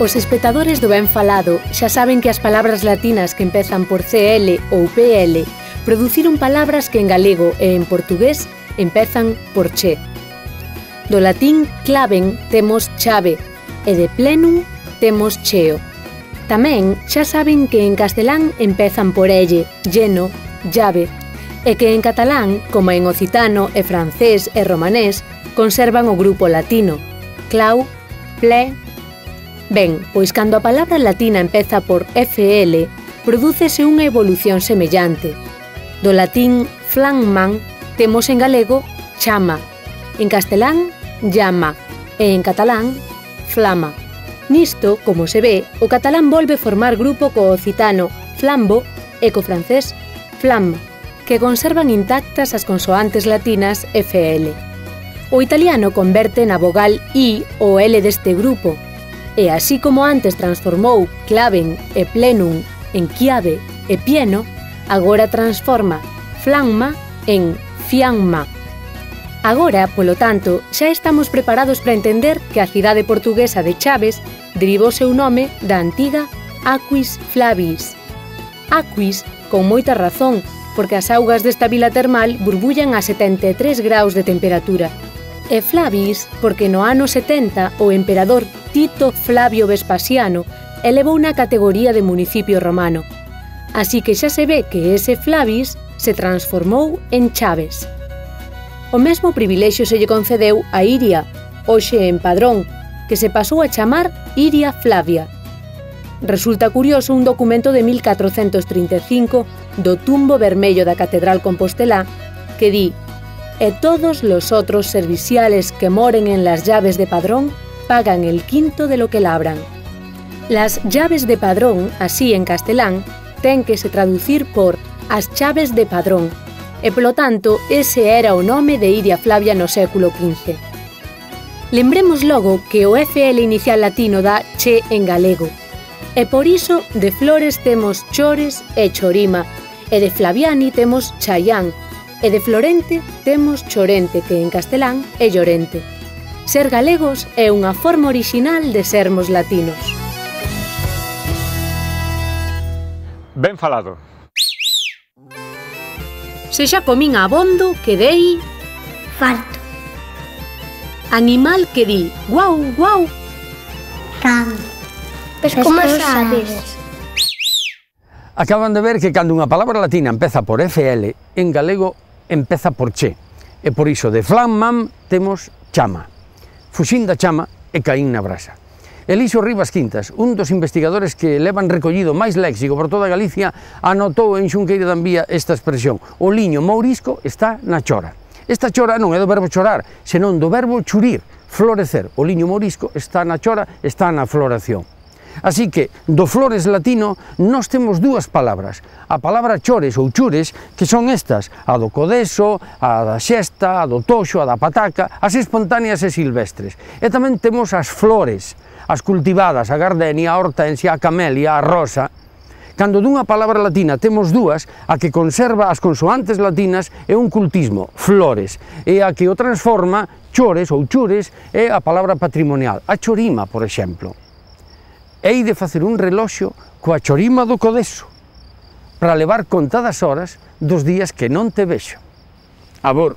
Os espectadores do Ben Falado xa saben que as palabras latinas que empezan por CL ou PL produciron palabras que en galego e en portugués empezan por che. Do latín claven temos chave e de plenum temos cheo. Tamén xa saben que en castelán empezan por elle, lleno, llave, e que en catalán, como en occitano e francés e romanés, conservan o grupo latino, clau, ple, Ben, pois cando a palabra latina empeza por FL, prodúcese unha evolución semellante. Do latín flanman temos en galego chama, en castelán llama e en catalán flama. Nisto, como se ve, o catalán volve formar grupo co occitano flambo e co francés flam, que conservan intactas as consoantes latinas FL. O italiano converte na vogal I o L deste grupo, e así como antes transformou claven e plenum en chiave e pieno, agora transforma flanma en fianma. Agora, polo tanto, xa estamos preparados para entender que a cidade portuguesa de Chaves derivou seu nome da antiga Aquis Flavis. Aquis, con moita razón, porque as augas desta vila termal burbullan a 73 graus de temperatura. E Flavis, porque no ano 70 o emperador Tito Flavio Vespasiano elevou na categoría de municipio romano. Así que xa se ve que ese Flavis se transformou en Chaves. O mesmo privilexio se lle concedeu a Iria, hoxe en Padrón, que se pasou a chamar Iria Flavia. Resulta curioso un documento de 1435 do tumbo vermello da Catedral Compostelá que di «E todos los otros serviciales que moren en las llaves de Padrón pagan el quinto de lo que labran. Las llaves de padrón, así en castelán, ten que se traducir por as chaves de padrón, e polo tanto ese era o nome de Iria Flavia no século XV. Lembremos logo que o FL inicial latino dá che en galego, e por iso de flores temos chores e chorima, e de Flaviani temos chayán, e de Florente temos chorente que en castelán é llorente. Ser galegos é unha forma orixinal de sermos latinos. Ben falado. Se xa comín abondo, quedei... Farto. Animal que di guau, guau. Can. Pes como sabes? Acaban de ver que cando unha palabra latina empeza por FL, en galego empeza por che. E por iso de flamman temos chama. Fuxín da chama e caín na brasa. Elixo Rivas Quintas, un dos investigadores que levan recollido máis léxico por toda Galicia, anotou en Xunqueira da Ambía esta expresión. O liño mourisco está na chora. Esta chora non é do verbo chorar, senón do verbo churir, florecer. O liño mourisco está na chora, está na floración. Así que, do Flores Latino, nós temos dúas palabras. A palabra chores ou chures, que son estas, a do codeso, a da xesta, a do toxo, a da pataca, as espontáneas e silvestres. E tamén temos as flores, as cultivadas, a gardenia, a hortensia, a camelia, a rosa, Cando dunha palabra latina temos dúas, a que conserva as consoantes latinas é un cultismo, flores, e a que o transforma, chores ou chures, é a palabra patrimonial, a chorima, por exemplo hei de facer un reloxo coa chorima do codeso para levar contadas horas dos días que non te vexo. Abor.